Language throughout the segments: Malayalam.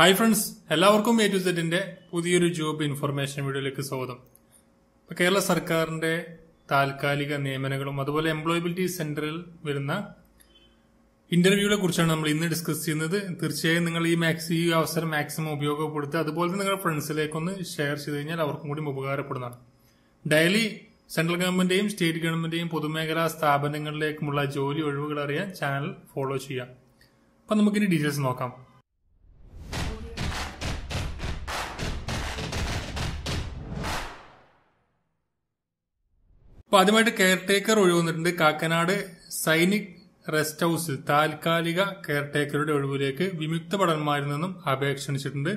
ഹായ് ഫ്രണ്ട്സ് എല്ലാവർക്കും എ ടു സെറ്റിന്റെ പുതിയൊരു ജോബ് ഇൻഫർമേഷൻ വീഡിയോയിലേക്ക് സ്വാഗതം. ഇപ്പൊ കേരള സർക്കാരിന്റെ താൽക്കാലിക നിയമനങ്ങളും അതുപോലെ എംപ്ലോയബിലിറ്റി സെന്ററിൽ വരുന്ന ഇന്റർവ്യൂവിനെ കുറിച്ചാണ് നമ്മൾ ഇന്ന് ഡിസ്കസ് ചെയ്യുന്നത്. തീർച്ചയായും നിങ്ങൾ ഈ മാക്സ് ഈ അവസരം മാക്സിമം ഉപയോഗപ്പെടുത്തുക. അതുപോലെ തന്നെ നിങ്ങളുടെ ഫ്രണ്ട്സിലേക്കൊന്ന് ഷെയർ ചെയ്ത് കഴിഞ്ഞാൽ അവർക്കും കൂടി ഉപകാരപ്പെടുന്നതാണ്. ഡെയിലി സെൻട്രൽ ഗവൺമെന്റിന്റെയും സ്റ്റേറ്റ് ഗവൺമെന്റിന്റെയും പൊതുമേഖലാ സ്ഥാപനങ്ങളിലേക്കുമുള്ള ജോലി ഒഴിവുകൾ അറിയാൻ ചാനൽ ഫോളോ ചെയ്യാം അപ്പൊ നമുക്കിനി ഡീറ്റെയിൽസ് നോക്കാം. അപ്പൊ ആദ്യമായിട്ട് കെയർ ടേക്കർ ഒഴിവ് വന്നിട്ടുണ്ട് കാക്കനാട് സൈനിക് റെസ്റ്റ് ഹൌസിൽ താൽക്കാലിക കെയർ ടേക്കറുടെ ഒഴിവിലേക്ക് വിമുക്ത ഭടന്മാരിൽ നിന്നും അപേക്ഷ ക്ഷണിച്ചിട്ടുണ്ട്.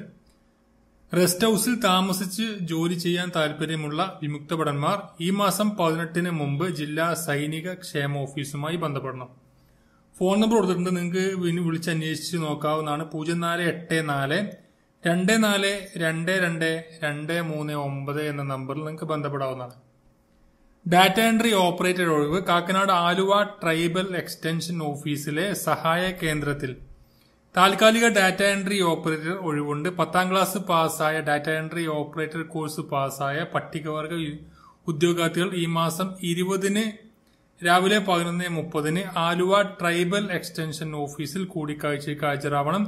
റെസ്റ്റ് ഹൌസിൽ താമസിച്ച് ജോലി ചെയ്യാൻ താൽപര്യമുള്ള വിമുക്ത ഭടന്മാർ ഈ മാസം പതിനെട്ടിന് മുമ്പ് ജില്ലാ സൈനിക ക്ഷേമ ഓഫീസുമായി ബന്ധപ്പെടണം. ഫോൺ നമ്പർ കൊടുത്തിട്ടുണ്ട്. നിങ്ങൾക്ക് വിളിച്ച് അന്വേഷിച്ച് നോക്കാവുന്നതാണ്. പൂജ്യം നാല് എട്ട് നാല് രണ്ട് നാല് രണ്ട് രണ്ട് രണ്ട് മൂന്ന് ഒമ്പത് എന്ന നമ്പറിൽ നിങ്ങൾക്ക് ബന്ധപ്പെടാവുന്നതാണ്. ഡാറ്റ എൻട്രി ഓപ്പറേറ്റർ ഒഴിവ് കാക്കനാട് ആലുവ ട്രൈബൽ എക്സ്റ്റൻഷൻ ഓഫീസിലെ സഹായ കേന്ദ്രത്തിൽ. താൽക്കാലിക ഡാറ്റ എൻട്രി ഓപ്പറേറ്റർ ഒഴിവുണ്ട്. പത്താം ക്ലാസ് പാസ്സായ ഡാറ്റ എൻട്രി ഓപ്പറേറ്റർ കോഴ്സ് പാസ്സായ പട്ടികവർഗ ഉദ്യോഗാർത്ഥികൾ ഈ മാസം ഇരുപതിന് രാവിലെ പതിനൊന്ന് മുപ്പതിന് ആലുവ ട്രൈബൽ എക്സ്റ്റൻഷൻ ഓഫീസിൽ കൂടിക്കാഴ്ചയ്ക്ക് ഹാജരാവണം.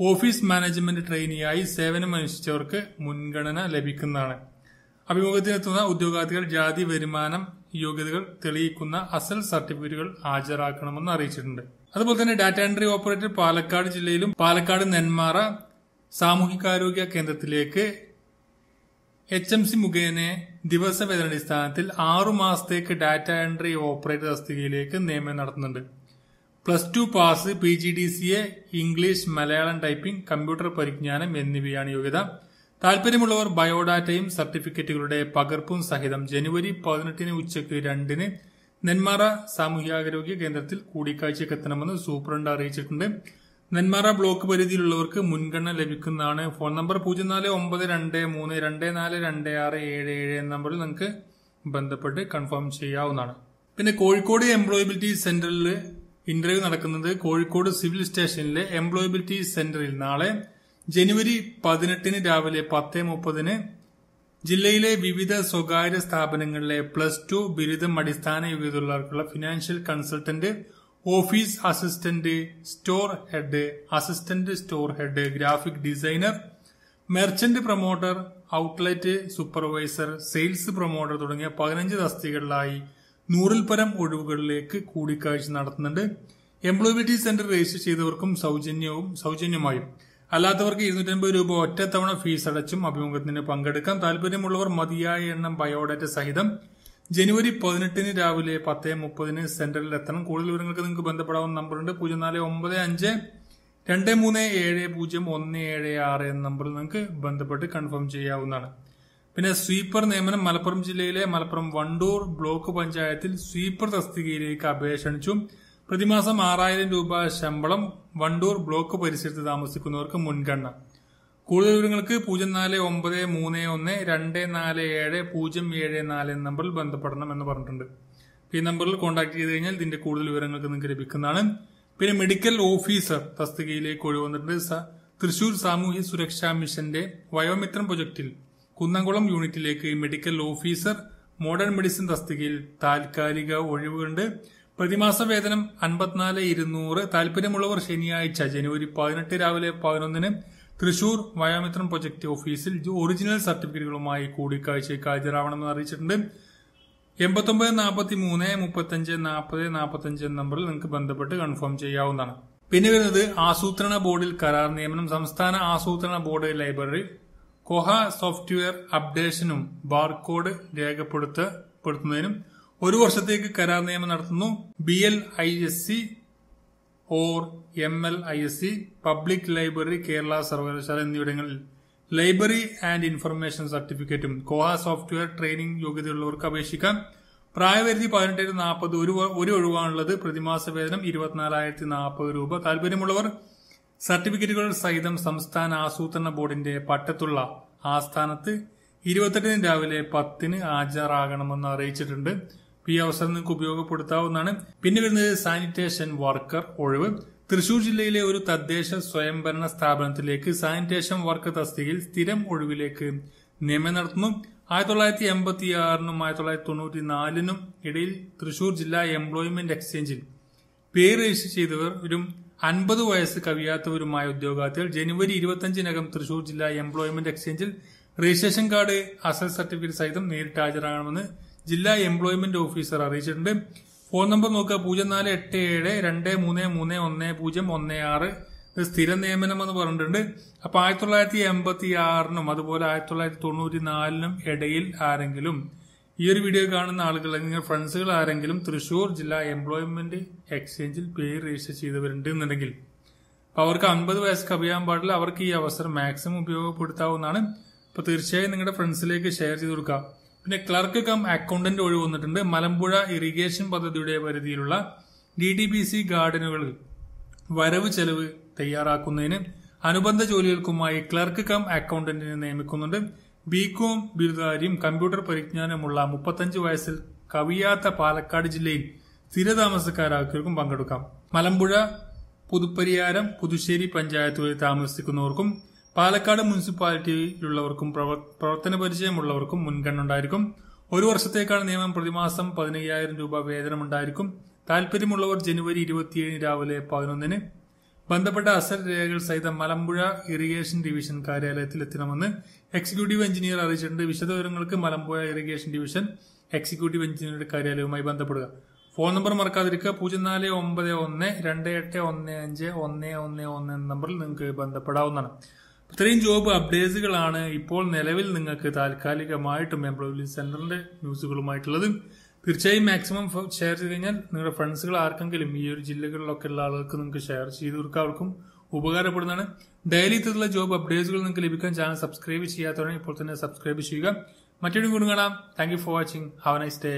ഓഫീസ് മാനേജ്മെന്റ് ട്രെയിനിയായി സേവനമനുഷ്ഠിച്ചവർക്ക് മുൻഗണന ലഭിക്കുന്നതാണ്. അഭിമുഖത്തിനെത്തുന്ന ഉദ്യോഗാർത്ഥികൾ ജാതി വരുമാനം യോഗ്യതകൾ തെളിയിക്കുന്ന അസൽ സർട്ടിഫിക്കറ്റുകൾ ഹാജരാക്കണമെന്ന് അറിയിച്ചിട്ടുണ്ട്. അതുപോലെ തന്നെ ഡാറ്റ എൻട്രി ഓപ്പറേറ്റർ പാലക്കാട് ജില്ലയിലും പാലക്കാട് നെന്മാറ സാമൂഹികാരോഗ്യ കേന്ദ്രത്തിലേക്ക് എച്ച് എം സി മുഖേന ദിവസവേതനടിസ്ഥാനത്തിൽ ആറു മാസത്തേക്ക് ഡാറ്റ എൻട്രി ഓപ്പറേറ്റർ തസ്തികയിലേക്ക് നിയമനം നടത്തുന്നുണ്ട്. Plus two pass P G D C A English Malayalam typing computer പരിജ്ഞാനം എന്നിവയാണ് യോഗ്യത. താല്പര്യമുള്ളവർ ബയോഡാറ്റയും സർട്ടിഫിക്കറ്റുകളുടെ പകർപ്പും സഹിതം ജനുവരി പതിനെട്ടിന് ഉച്ചയ്ക്ക് രണ്ടിന് നെന്മാറ സാമൂഹികാരോഗ്യ കേന്ദ്രത്തിൽ കൂടിക്കാഴ്ചയ്ക്ക് എത്തണമെന്ന് സൂപ്രണ്ട് അറിയിച്ചിട്ടുണ്ട്. നെന്മാറ ബ്ലോക്ക് പരിധിയിലുള്ളവർക്ക് മുൻഗണന ലഭിക്കുന്നതാണ്. ഫോൺ നമ്പർ പൂജ്യം നാല് ഒമ്പത് രണ്ട് മൂന്ന് രണ്ട് നാല് രണ്ട് ആറ് ഏഴ് ഏഴ് എന്ന നമ്പറിൽ നിങ്ങൾക്ക് ബന്ധപ്പെട്ട് കൺഫേം ചെയ്യാവുന്നതാണ്. പിന്നെ കോഴിക്കോട് എംപ്ലോയബിലിറ്റി സെന്ററിൽ ഇന്റർവ്യൂ നടക്കുന്നത് കോഴിക്കോട് സിവിൽ സ്റ്റേഷനിലെ എംപ്ലോയബിലിറ്റി സെന്ററിൽ നാളെ ജനുവരി പതിനെട്ടിന് രാവിലെ പത്ത് മുപ്പതിന് ജില്ലയിലെ വിവിധ സ്വകാര്യ സ്ഥാപനങ്ങളിലെ പ്ലസ് ടു ബിരുദം അടിസ്ഥാന യോഗ്യതയുള്ളവർക്കുള്ള financial consultant office assistant store head assistant store head graphic designer merchant promoter outlet supervisor sales promoter തുടങ്ങിയ പതിനഞ്ച് തസ്തികകളിലായി നൂറിൽ പരം ഒഴിവുകളിലേക്ക് കൂടിക്കാഴ്ച നടത്തുന്നുണ്ട്. എംപ്ലോയബിലിറ്റി സെന്റർ രജിസ്റ്റർ ചെയ്തവർക്കും സൗജന്യവും സൗജന്യമായും. അല്ലാത്തവർക്ക് ഇരുന്നൂറ്റമ്പത് രൂപ ഒറ്റത്തവണ ഫീസ് അടച്ചും അഭിമുഖത്തിന് പങ്കെടുക്കാം. താല്പര്യമുള്ളവർ മതിയായ എണ്ണം ബയോഡാറ്റ സഹിതം ജനുവരി പതിനെട്ടിന് രാവിലെ പത്ത് മുപ്പതിന് സെന്ററിൽ എത്തണം. കൂടുതൽ വിവരങ്ങൾക്ക് നിങ്ങൾക്ക് ബന്ധപ്പെടാവുന്ന നമ്പറുണ്ട്. പൂജ്യം നാല് ഒമ്പത് അഞ്ച് രണ്ട് മൂന്ന് ഏഴ് പൂജ്യം ഒന്ന് ഏഴ് ആറ് എന്ന നമ്പറിൽ നിങ്ങൾക്ക് ബന്ധപ്പെട്ട് കൺഫേം ചെയ്യാവുന്നതാണ്. പിന്നെ സ്വീപ്പർ നിയമനം മലപ്പുറം ജില്ലയിലെ മലപ്പുറം വണ്ടൂർ ബ്ലോക്ക് പഞ്ചായത്തിൽ സ്വീപ്പർ തസ്തികയിലേക്ക് അപേക്ഷ ക്ഷണിച്ചു. പ്രതിമാസം ആറായിരം രൂപ ശമ്പളം വണ്ടൂർ ബ്ലോക്ക് പരിസരത്ത് താമസിക്കുന്നവർക്ക് മുൻഗണന. കൂടുതൽ വിവരങ്ങൾക്ക് പൂജ്യം നാല് ഒമ്പത് മൂന്ന് ഒന്ന് രണ്ട് നാല് ഏഴ് പൂജ്യം ഏഴ് നാല് നമ്പറിൽ ബന്ധപ്പെടണം എന്ന് പറഞ്ഞിട്ടുണ്ട്. ഈ നമ്പറിൽ കോൺടാക്ട് ചെയ്ത് കഴിഞ്ഞാൽ ഇതിന്റെ കൂടുതൽ വിവരങ്ങൾക്ക് നിങ്ങൾക്ക് ലഭിക്കുന്നതാണ്. പിന്നെ മെഡിക്കൽ ഓഫീസർ തസ്തികയിലേക്ക് ഒഴിവന്നിട്ടുണ്ട് തൃശൂർ സാമൂഹ്യ സുരക്ഷാ മിഷന്റെ വയോമിത്രം പ്രൊജക്ടിൽ കുന്നംകുളം യൂണിറ്റിലേക്ക് മെഡിക്കൽ ഓഫീസർ മോഡേൺ മെഡിസിൻ തസ്തികയിൽ താൽക്കാലിക ഒഴിവുണ്ട് പ്രതിമാസ വേതനം അൻപത്തിനാല് ഇരുന്നൂറ്. താല്പര്യമുള്ളവർ ശനിയാഴ്ച ജനുവരി പതിനെട്ട് രാവിലെ പതിനൊന്നിന് തൃശൂർ വയോമിത്രം പ്രൊജക്ട് ഓഫീസിൽ ഒറിജിനൽ സർട്ടിഫിക്കറ്റുകളുമായി കൂടിക്കാഴ്ചയ്ക്ക് ഹാജരാവണമെന്ന് അറിയിച്ചിട്ടുണ്ട്. എൺപത്തൊമ്പത് നാൽപ്പത്തി മൂന്ന് മുപ്പത്തഞ്ച് നാൽപ്പത് നാൽപ്പത്തഞ്ച് നമ്പറിൽ നിങ്ങൾക്ക് ബന്ധപ്പെട്ട് കൺഫേം ചെയ്യാവുന്നതാണ്. പിന്നെ വരുന്നത് ആസൂത്രണ ബോർഡിൽ കരാർ നിയമനം. സംസ്ഥാന ആസൂത്രണ ബോർഡ് ലൈബ്രറി. കൊഹ സോഫ്റ്റ്വെയർ അപ്ഡേഷനും ബാർകോഡ് രേഖപ്പെടുത്തപ്പെടുത്തുന്നതിനും ഒരു വർഷത്തേക്ക് കരാർ നിയമം നടത്തുന്നു. B L I S C or M L I S C public library Kerala സർവകലാശാല എന്നിവിടങ്ങളിൽ. ലൈബ്രറി ആൻഡ് ഇൻഫർമേഷൻ സർട്ടിഫിക്കറ്റും കോഹ സോഫ്റ്റ്വെയർ ട്രെയിനിംഗ് യോഗ്യതയുള്ളവർക്ക് അപേക്ഷിക്കാം. പ്രായപരിധി പതിനെട്ട് നാൽപ്പത് ഒരു ഒരു ഒഴിവാണുള്ളത്. പ്രതിമാസ വേതനം ഇരുപത്തിനാലായിരത്തി നാൽപ്പത് രൂപ. താല്പര്യമുള്ളവർ സർട്ടിഫിക്കറ്റുകൾ സഹിതം സംസ്ഥാന ആസൂത്രണ ബോർഡിന്റെ പട്ടത്തുള്ള ആസ്ഥാനത്ത് ഇരുപത്തെട്ടിന് രാവിലെ പത്തിന് ഹാജരാകണമെന്ന് അറിയിച്ചിട്ടുണ്ട്. ഈ അവസരം നിങ്ങൾക്ക് ഉപയോഗപ്പെടുത്താവുന്നതാണ്. പിന്നെ വരുന്നത് സാനിറ്റേഷൻ വർക്കർ ഒഴിവ്. തൃശൂർ ജില്ലയിലെ ഒരു തദ്ദേശ സ്വയംഭരണ സ്ഥാപനത്തിലേക്ക് സാനിറ്റേഷൻ വർക്ക് തസ്തികയിൽ സ്ഥിരം ഒഴിവിലേക്ക് നിയമനം നടത്തുന്നു. ആയിരത്തി തൊള്ളായിരത്തി എൺപത്തി ആറിനും ആയിരത്തി തൊള്ളായിരത്തി തൊണ്ണൂറ്റി നാലിനും ഇടയിൽ തൃശൂർ ജില്ലാ എംപ്ലോയ്മെന്റ് എക്സ്ചേഞ്ചിൽ പേര് രജിസ്റ്റർ ചെയ്തവരും അൻപത് വയസ്സ് കവിയാത്തവരുമായ ഉദ്യോഗാർത്ഥികൾ ജനുവരി ഇരുപത്തിയഞ്ചിനകം തൃശൂർ ജില്ലാ എംപ്ലോയ്മെന്റ് എക്സ്ചേഞ്ചിൽ രജിസ്ട്രേഷൻ കാർഡ് അസൽ സർട്ടിഫിക്കറ്റ് സഹിതം നേരിട്ട് ഹാജരാകണമെന്ന് ജില്ലാ എംപ്ലോയ്മെന്റ് ഓഫീസർ അറിയിച്ചിട്ടുണ്ട്. ഫോൺ നമ്പർ നോക്കുക. പൂജ്യം നാല് എട്ട് ഏഴ് രണ്ട് മൂന്ന് മൂന്ന് ഒന്ന് പൂജ്യം ഒന്ന് ആറ്. ഇത് സ്ഥിര നിയമനം എന്ന് പറഞ്ഞിട്ടുണ്ട്. അപ്പൊ ആയിരത്തി തൊള്ളായിരത്തി എൺപത്തി ആറിനും അതുപോലെ ആയിരത്തി തൊള്ളായിരത്തി തൊണ്ണൂറ്റി നാലിനും ഇടയിൽ ആരെങ്കിലും ഈ ഒരു വീഡിയോ കാണുന്ന ആളുകൾ അല്ലെങ്കിൽ ഫ്രണ്ട്സുകൾ ആരെങ്കിലും തൃശൂർ ജില്ലാ എംപ്ലോയ്മെന്റ് എക്സ്ചേഞ്ചിൽ പേര് രജിസ്റ്റർ ചെയ്തവരുണ്ട് എന്നുണ്ടെങ്കിൽ. അവർക്ക് അൻപത് വയസ്സ് കവിയാൻ പാടില്ല. അവർക്ക് ഈ അവസരം മാക്സിമം ഉപയോഗപ്പെടുത്താവുന്നതാണ്. അപ്പൊ തീർച്ചയായും നിങ്ങളുടെ ഫ്രണ്ട്സിലേക്ക് ഷെയർ ചെയ്ത് കൊടുക്കുക പിന്നെ ക്ലർക്ക് കം അക്കൗണ്ടന്റ് ഒഴിവ് വന്നിട്ടുണ്ട്. മലമ്പുഴ ഇറിഗേഷൻ പദ്ധതിയുടെ പരിധിയിലുള്ള ഡി ടി പി സി ഗാർഡനുകളിൽ വരവ് ചെലവ് തയ്യാറാക്കുന്നതിന് അനുബന്ധ ജോലികൾക്കുമായി ക്ലർക്ക് കം അക്കൗണ്ടന്റിനെ നിയമിക്കുന്നുണ്ട്. ബികോം ബിരുദാരിയും കമ്പ്യൂട്ടർ പരിജ്ഞാനമുള്ള മുപ്പത്തഞ്ച് വയസ്സിൽ കവിയാത്ത പാലക്കാട് ജില്ലയിൽ സ്ഥിരതാമസക്കാരാക്കിയവർക്കും പങ്കെടുക്കാം. മലമ്പുഴ പുതുപ്പരിയാരം പുതുശ്ശേരി പഞ്ചായത്തുകളിൽ താമസിക്കുന്നവർക്കും പാലക്കാട് മുനിസിപ്പാലിറ്റിയിലുള്ളവർക്കും പ്രവർ- പ്രവർത്തന പരിചയമുള്ളവർക്കും മുൻഗണന ഉണ്ടായിരിക്കും ഒരു വർഷത്തേക്കാണ് നിയമം പ്രതിമാസം പതിനയ്യായിരം രൂപ വേതനമുണ്ടായിരിക്കും. താൽപര്യമുള്ളവർ ജനുവരി ഇരുപത്തിയേഴിന് രാവിലെ പതിനൊന്നിന്. ബന്ധപ്പെട്ട അസൽ രേഖകൾ സഹിതം മലമ്പുഴ ഇറിഗേഷൻ ഡിവിഷൻ കാര്യാലയത്തിൽ എത്തണമെന്ന് എക്സിക്യൂട്ടീവ് എഞ്ചിനീയർ അറിയിച്ചിട്ടുണ്ട്. വിശദവിവരങ്ങൾക്ക് മലമ്പുഴ ഇറിഗേഷൻ ഡിവിഷൻ എക്സിക്യൂട്ടീവ് എഞ്ചിനീയറുടെ കാര്യാലയവുമായി ബന്ധപ്പെടുക. ഫോൺ നമ്പർ മറക്കാതിരിക്കുക. പൂജ്യം നാല് ഒമ്പത് ഒന്ന് രണ്ട് എട്ട് ഒന്ന് അഞ്ച് ഒന്ന് ഒന്ന് ഒന്ന് എന്ന നമ്പറിൽ നിങ്ങൾക്ക് ബന്ധപ്പെടാവുന്നതാണ്. ഇത്രയും ജോബ് അപ്ഡേറ്റ്സുകളാണ് ഇപ്പോൾ നിലവിൽ നിങ്ങൾക്ക് താൽക്കാലികമായിട്ടും എംപ്ലോയ്മെന്റ് സെന്ററിന്റെ ന്യൂസുകളുമായിട്ടുള്ളത് തീർച്ചയായും മാക്സിമം ഷെയർ ചെയ്ത് കഴിഞ്ഞാൽ നിങ്ങളുടെ ഫ്രണ്ട്സുകൾ ആർക്കെങ്കിലും ഈ ഒരു ജില്ലകളിലൊക്കെ ഉള്ള ആളുകൾക്ക് നിങ്ങൾക്ക് ഷെയർ ചെയ്ത് കൊടുക്കാൻ അവർക്കും ഉപകാരപ്പെടുന്നതാണ്. ഡെയിലി തരത്തിലുള്ള ജോബ് അപ്ഡേറ്റ്സുകൾ നിങ്ങൾക്ക് ലഭിക്കാൻ ചാനൽ സബ്സ്ക്രൈബ് ചെയ്യാത്തവരാണ് ഇപ്പോൾ തന്നെ സബ്സ്ക്രൈബ് ചെയ്യുക. മറ്റൊരു കൂടും കാണാം. Thank for watching have nice day